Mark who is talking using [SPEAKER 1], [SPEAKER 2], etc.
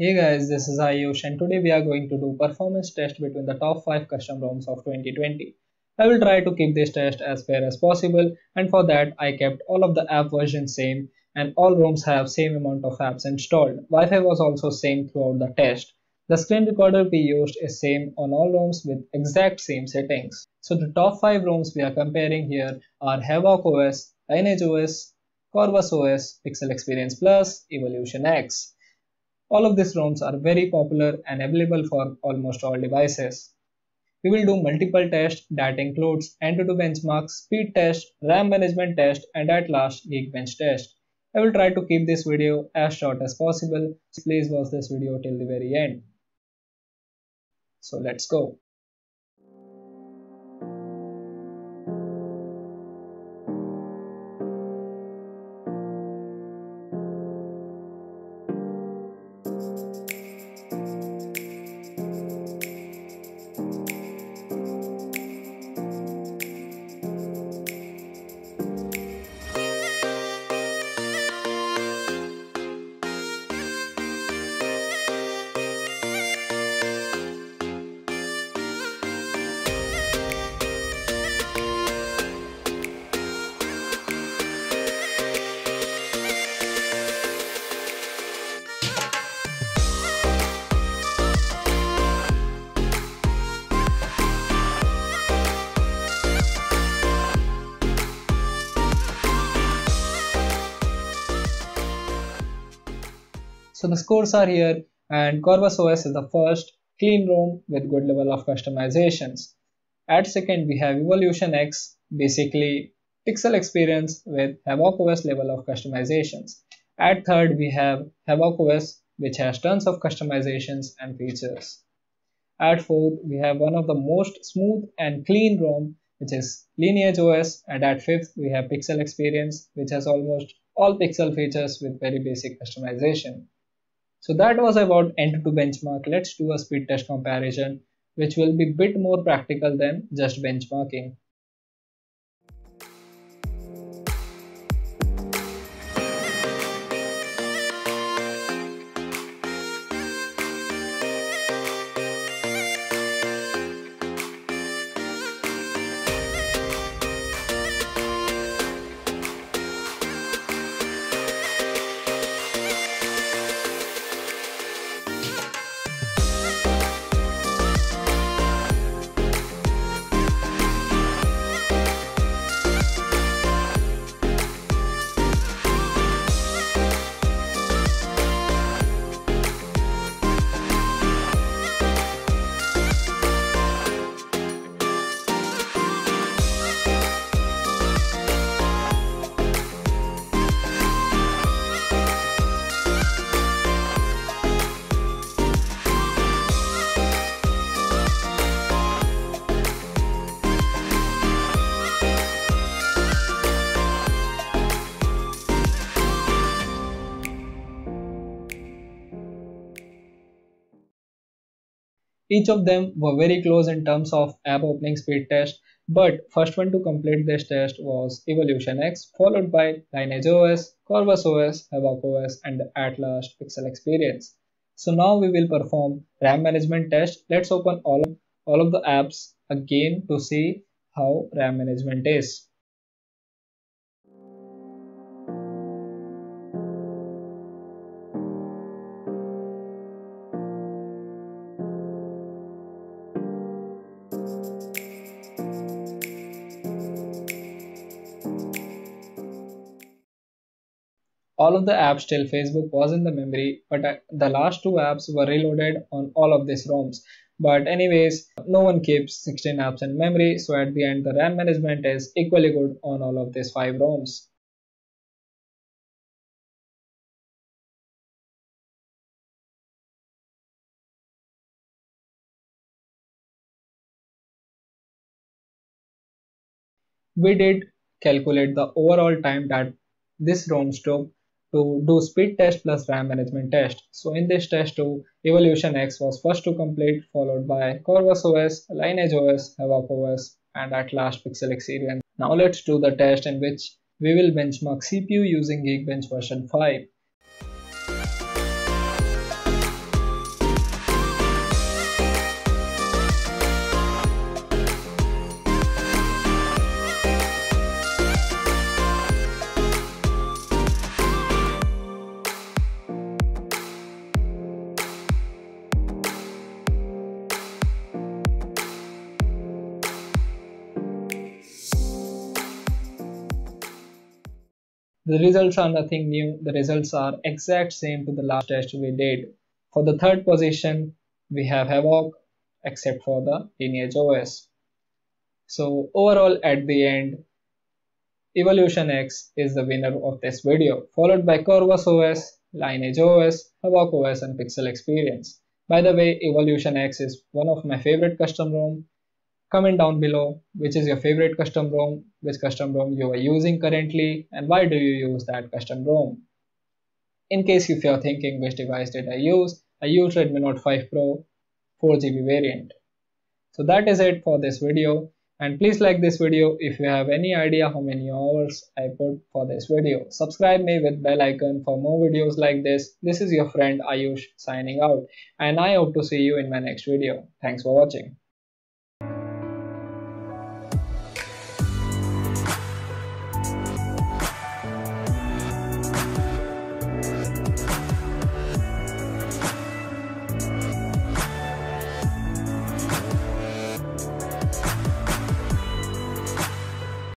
[SPEAKER 1] Hey guys, this is Ayush and today we are going to do performance test between the top 5 custom ROMs of 2020. I will try to keep this test as fair as possible and for that I kept all of the app versions same and all ROMs have same amount of apps installed. Wi-Fi was also same throughout the test. The screen recorder we used is same on all ROMs with exact same settings. So the top 5 ROMs we are comparing here are Havoc OS, Lineage OS, Corvus OS, Pixel Experience Plus, Evolution X. All of these ROMs are very popular and available for almost all devices. We will do multiple tests that includes Antutu benchmarks, speed test, RAM management test and at last Geekbench test. I will try to keep this video as short as possible. Please watch this video till the very end. So let's go. So the scores are here and Corvus OS is the first clean ROM with good level of customizations. At second we have Evolution X, basically pixel experience with Havoc OS level of customizations. At third we have Havoc OS which has tons of customizations and features. At fourth we have one of the most smooth and clean ROM which is Lineage OS and at fifth we have Pixel Experience which has almost all pixel features with very basic customization. So that was about Antutu benchmark. Let's do a speed test comparison, which will be bit more practical than just benchmarking. Each of them were very close in terms of app opening speed test, but first one to complete this test was Evolution X, followed by Lineage OS, Corvus OS, Havoc OS, and at last Pixel Experience. So now we will perform RAM management test. Let's open all of, all of the apps again to see how RAM management is. All of the apps till Facebook was in the memory, but uh, the last two apps were reloaded on all of these ROMs. But anyways, no one keeps 16 apps in memory, so at the end the RAM management is equally good on all of these 5 ROMs. We did calculate the overall time that this ROM took to do speed test plus RAM management test. So in this test too, Evolution X was first to complete followed by Corvus OS, Lineage OS, Havoc OS and at last Pixel Experience. Now let's do the test in which we will benchmark CPU using Geekbench version 5. The results are nothing new. The results are exact same to the last test we did. For the third position, we have Havoc except for the Lineage OS. So overall at the end, Evolution X is the winner of this video, followed by Corvus OS, Lineage OS, Havoc OS and Pixel Experience. By the way, Evolution X is one of my favorite custom ROM. Comment down below which is your favorite custom ROM, which custom ROM you are using currently and why do you use that custom ROM. In case if you are thinking which device did I use, I used Redmi Note 5 Pro 4GB variant. So that is it for this video and please like this video if you have any idea how many hours I put for this video. Subscribe me with bell icon for more videos like this. This is your friend Ayush signing out and I hope to see you in my next video. Thanks for watching.